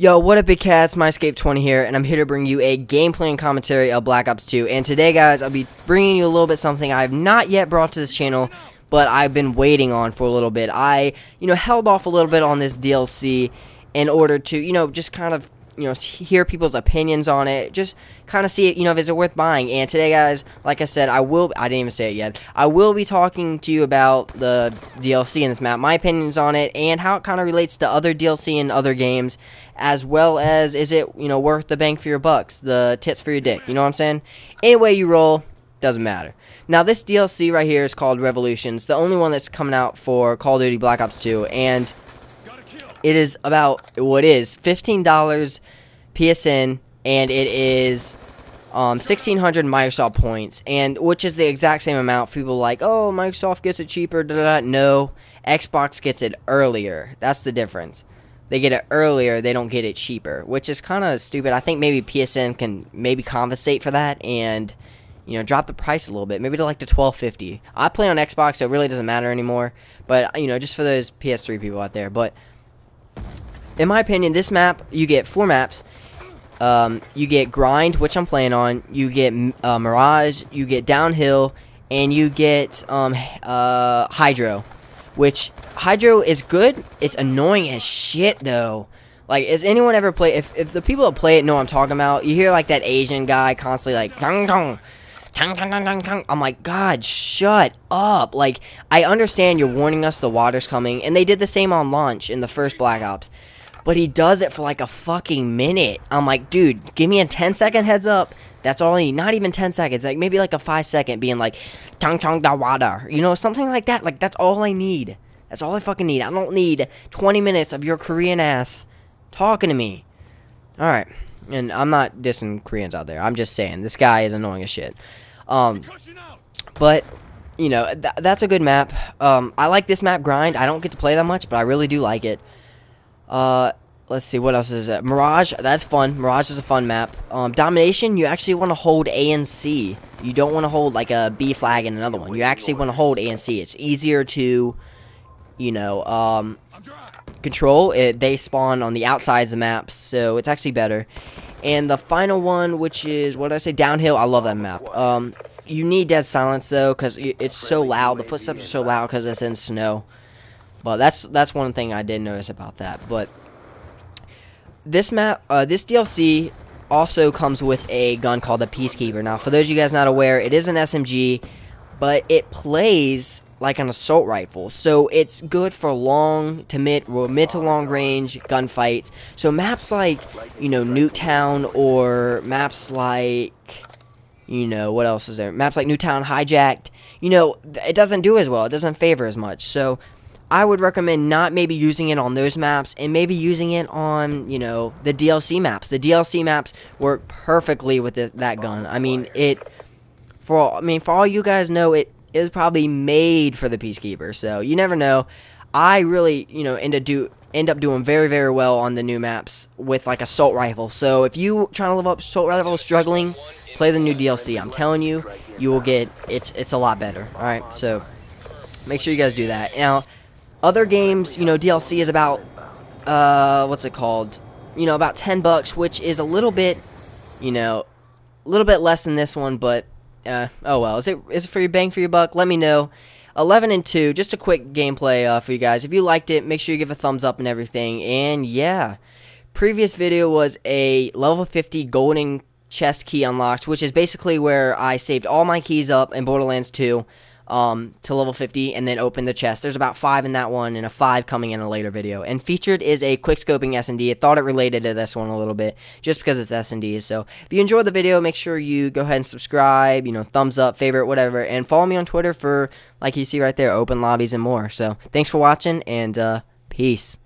Yo, what up, big cats? MyScape20 here, and I'm here to bring you a gameplay and commentary of Black Ops 2. And today, guys, I'll be bringing you a little bit something I have not yet brought to this channel, but I've been waiting on for a little bit. I, you know, held off a little bit on this DLC in order to, you know, just kind of you know hear people's opinions on it just kind of see it you know if it's worth buying. And today guys like i said i will i didn't even say it yet i will be talking to you about the dlc in this map my opinions on it and how it kind of relates to other dlc in other games as well as is it you know worth the bang for your bucks the tits for your dick you know what i'm saying? Anyway you roll doesn't matter. Now this dlc right here is called revolutions the only one that's coming out for call of duty black ops 2 and it is about what is $15 PSN and it is um, 1600 Microsoft points and which is the exact same amount for people like oh Microsoft gets it cheaper da, da, da. no Xbox gets it earlier that's the difference they get it earlier they don't get it cheaper which is kind of stupid I think maybe PSN can maybe compensate for that and you know drop the price a little bit maybe to like to 1250 I play on Xbox so it really doesn't matter anymore but you know just for those PS3 people out there but in my opinion, this map, you get four maps. Um, you get Grind, which I'm playing on. You get uh, Mirage. You get Downhill. And you get um, uh, Hydro. Which, Hydro is good. It's annoying as shit, though. Like, has anyone ever played... If, if the people that play it know what I'm talking about, you hear, like, that Asian guy constantly, like... Tong, tong, tong, tong, tong, tong. I'm like, God, shut up. Like, I understand you're warning us the water's coming. And they did the same on launch in the first Black Ops. But he does it for like a fucking minute. I'm like, dude, give me a 10 second heads up. That's all I need. Not even 10 seconds. Like maybe like a 5 second being like, tong tong da wada. You know, something like that. Like that's all I need. That's all I fucking need. I don't need 20 minutes of your Korean ass talking to me. Alright. And I'm not dissing Koreans out there. I'm just saying. This guy is annoying as shit. Um, but you know, th that's a good map. Um, I like this map grind. I don't get to play that much, but I really do like it. Uh, let's see, what else is it? Mirage, that's fun. Mirage is a fun map. Um, Domination, you actually want to hold A and C. You don't want to hold, like, a B flag in another one. You actually want to hold A and C. It's easier to, you know, um, control. It, they spawn on the outsides of maps, so it's actually better. And the final one, which is, what did I say? Downhill, I love that map. Um, you need dead silence, though, because it's so loud. The footsteps are so loud because it's in snow. But that's that's one thing I did notice about that. But this map, uh, this DLC also comes with a gun called the Peacekeeper. Now, for those of you guys not aware, it is an SMG, but it plays like an assault rifle. So it's good for long to mid, well, mid to long range gunfights. So maps like, you know, Nuketown or maps like, you know, what else is there? Maps like Nuketown Hijacked, you know, it doesn't do as well. It doesn't favor as much. So I would recommend not maybe using it on those maps and maybe using it on, you know, the DLC maps. The DLC maps work perfectly with the, that gun. I mean, it for all, I mean, for all you guys know, it is probably made for the Peacekeeper. So, you never know. I really, you know, end up do end up doing very very well on the new maps with like assault rifle. So, if you trying to live up assault rifle struggling, play the new DLC. I'm telling you, you will get it's it's a lot better. All right? So, make sure you guys do that. Now, other games, you know, DLC is about, uh, what's it called? You know, about 10 bucks, which is a little bit, you know, a little bit less than this one, but, uh, oh well. Is it, is it for your bang for your buck? Let me know. 11 and 2, just a quick gameplay uh, for you guys. If you liked it, make sure you give a thumbs up and everything. And yeah, previous video was a level 50 golden chest key unlocked, which is basically where I saved all my keys up in Borderlands 2 um, to level 50 and then open the chest. There's about five in that one and a five coming in a later video. And featured is a quick scoping S&D. I thought it related to this one a little bit just because it's S&D. So if you enjoyed the video, make sure you go ahead and subscribe, you know, thumbs up, favorite, whatever. And follow me on Twitter for, like you see right there, open lobbies and more. So thanks for watching and uh, peace.